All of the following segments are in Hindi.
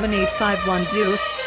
78510.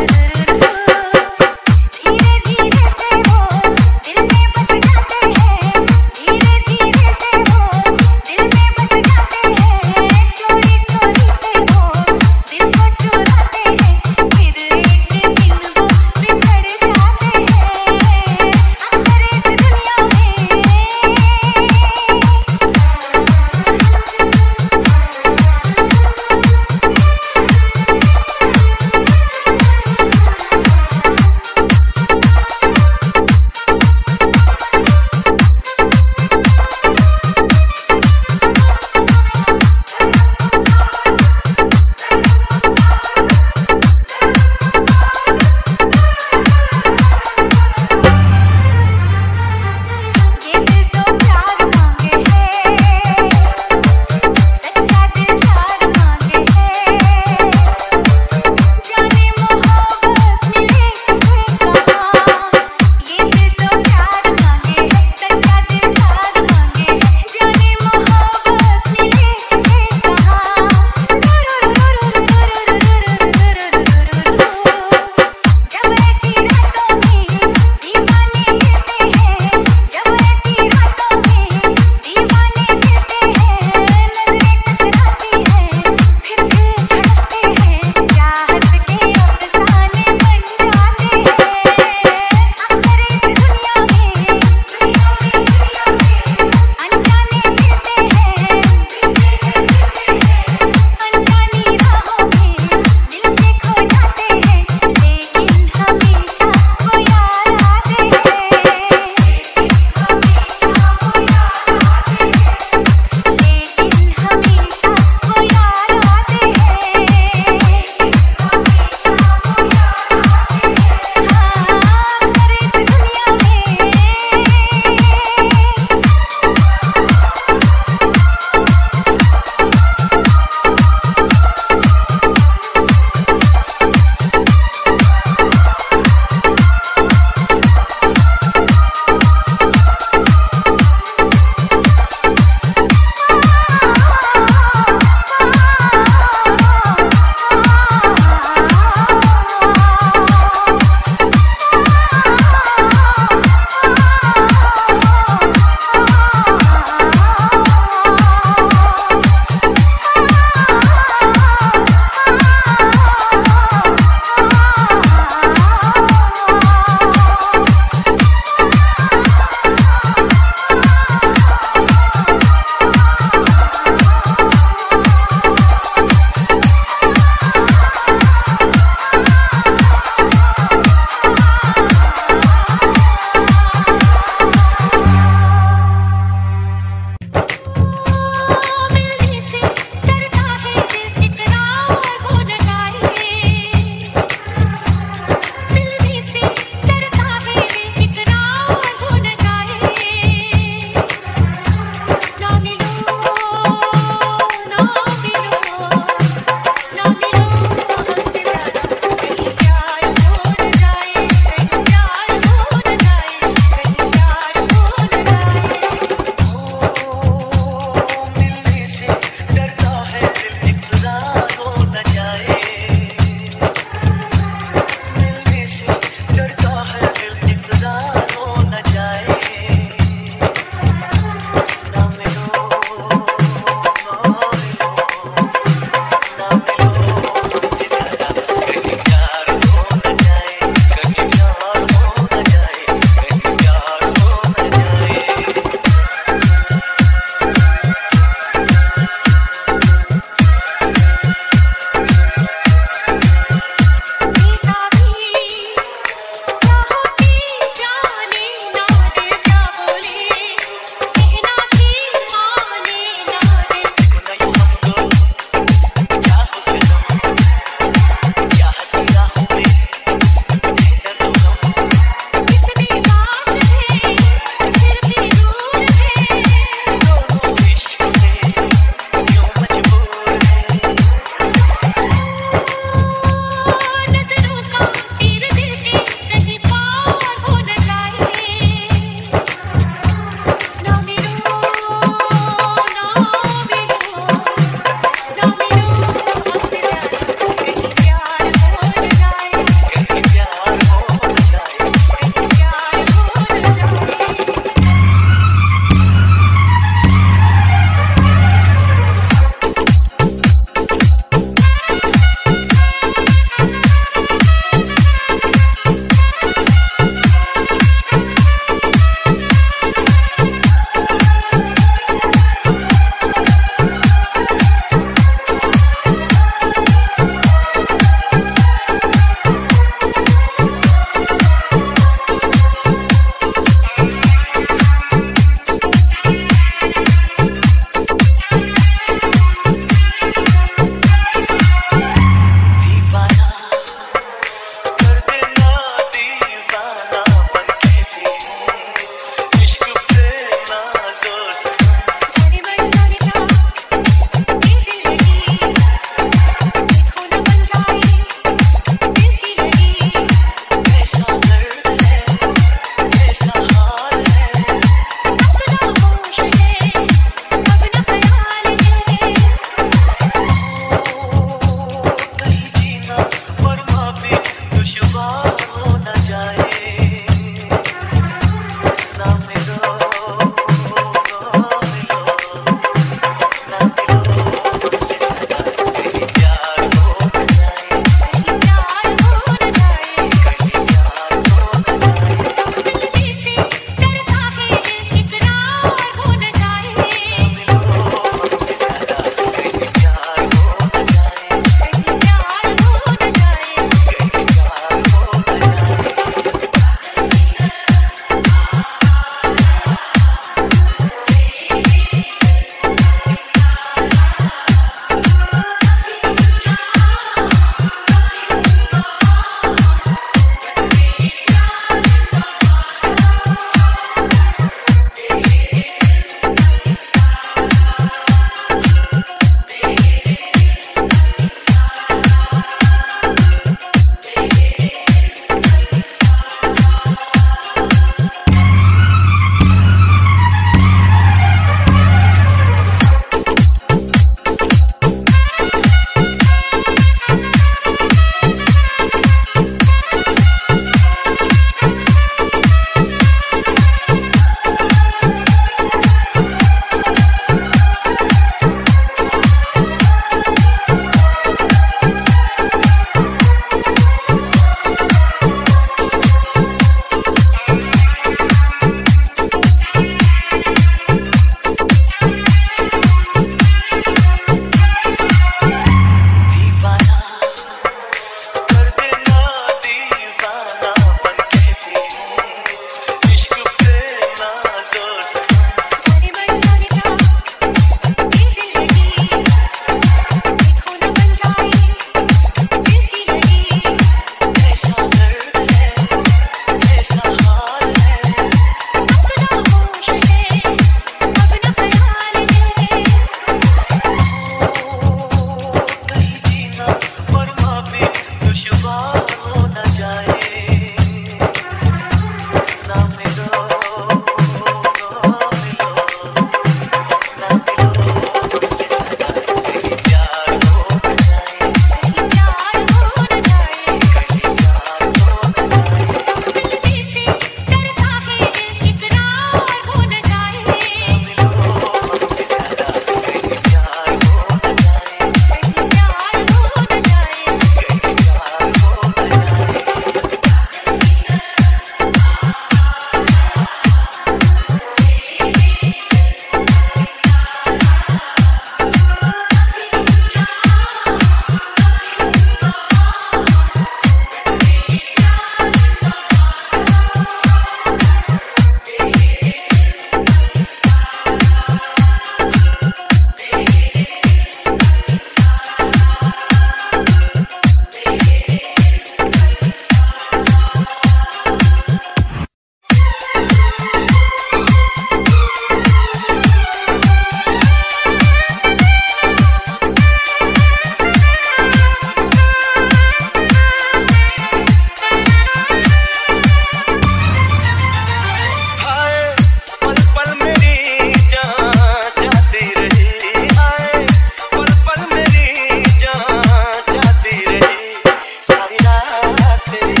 Hey.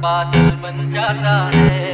बादल बन जाता है।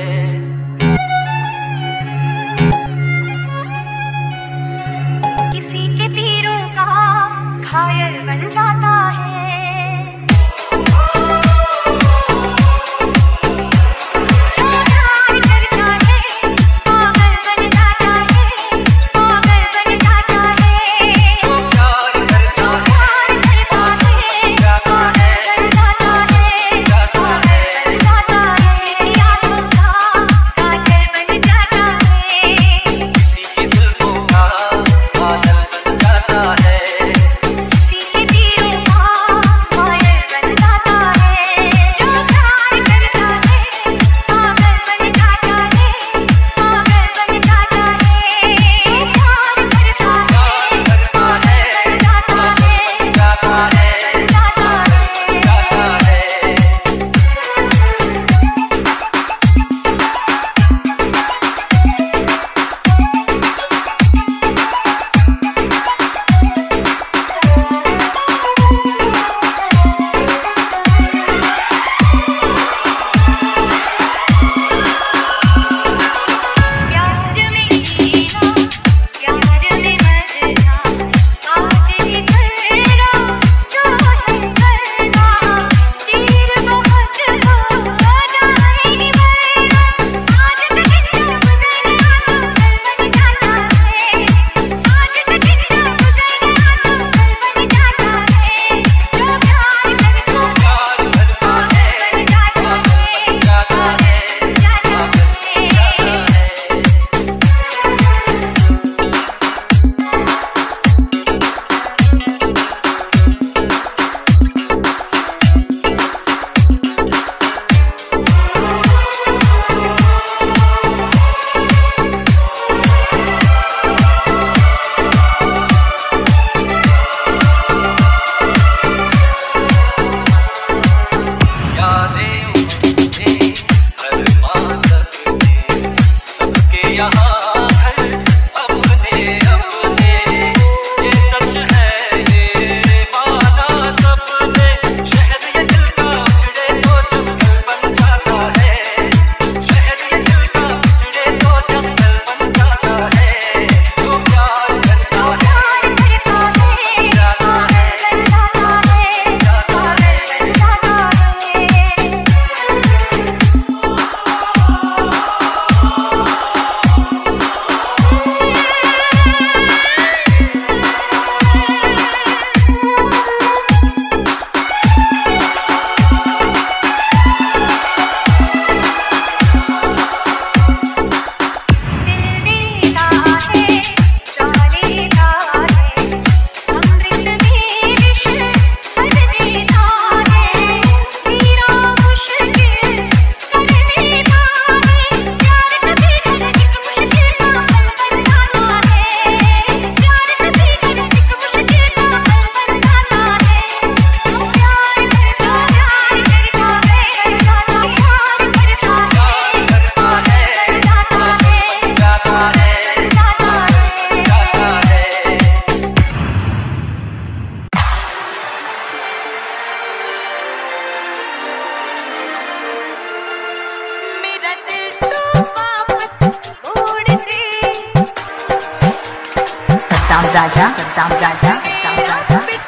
Raja, Saddam Raja, Saddam Raja,